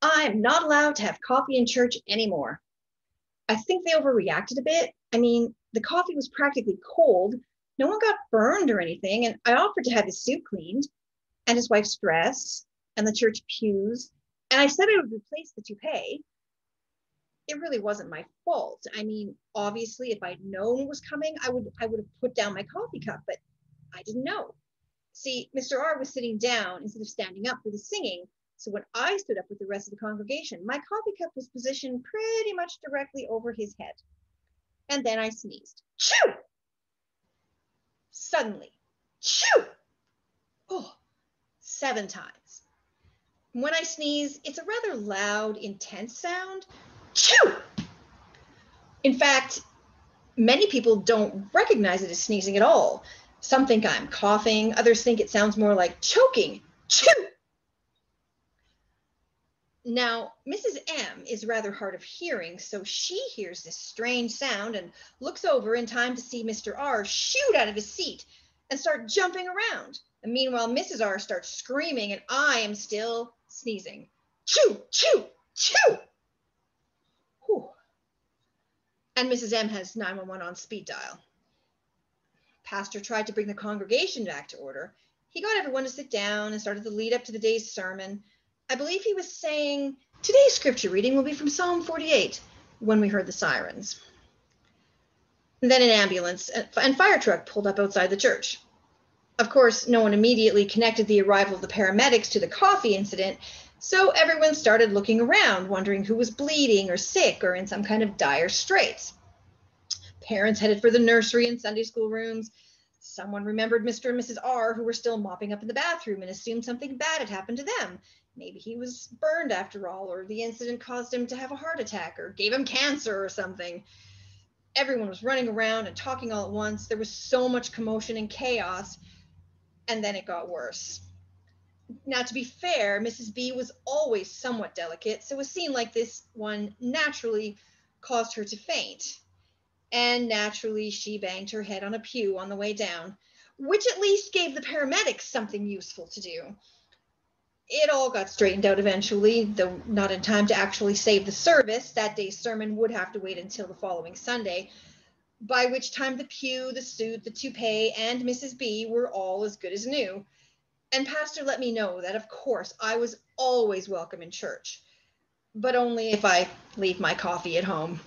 I'm not allowed to have coffee in church anymore. I think they overreacted a bit. I mean, the coffee was practically cold. No one got burned or anything. And I offered to have his suit cleaned and his wife's dress and the church pews. And I said I would replace the toupee. It really wasn't my fault. I mean, obviously, if I'd known it was coming, I would I would have put down my coffee cup, but I didn't know. See, Mr. R was sitting down instead of standing up for the singing. So when I stood up with the rest of the congregation, my coffee cup was positioned pretty much directly over his head. And then I sneezed. Chew! Suddenly, chew! Oh, seven times. When I sneeze, it's a rather loud, intense sound. Chew! In fact, many people don't recognize it as sneezing at all. Some think I'm coughing, others think it sounds more like choking. Chew! Now, Mrs. M is rather hard of hearing, so she hears this strange sound and looks over in time to see Mr. R shoot out of his seat and start jumping around. And meanwhile, Mrs. R starts screaming, and I am still sneezing. Chew, chew, chew. Whew. And Mrs. M has 911 on speed dial. Pastor tried to bring the congregation back to order. He got everyone to sit down and started the lead up to the day's sermon. I believe he was saying today's scripture reading will be from Psalm 48 when we heard the sirens. And then an ambulance and fire truck pulled up outside the church. Of course, no one immediately connected the arrival of the paramedics to the coffee incident, so everyone started looking around, wondering who was bleeding or sick or in some kind of dire straits. Parents headed for the nursery and Sunday school rooms. Someone remembered Mr. and Mrs. R, who were still mopping up in the bathroom, and assumed something bad had happened to them. Maybe he was burned after all, or the incident caused him to have a heart attack, or gave him cancer or something. Everyone was running around and talking all at once. There was so much commotion and chaos and then it got worse. Now, to be fair, Mrs. B was always somewhat delicate, so a scene like this one naturally caused her to faint. And naturally, she banged her head on a pew on the way down, which at least gave the paramedics something useful to do. It all got straightened out eventually, though not in time to actually save the service. That day's sermon would have to wait until the following Sunday, by which time the pew, the suit, the toupee, and Mrs. B were all as good as new. And Pastor let me know that, of course, I was always welcome in church, but only if I leave my coffee at home.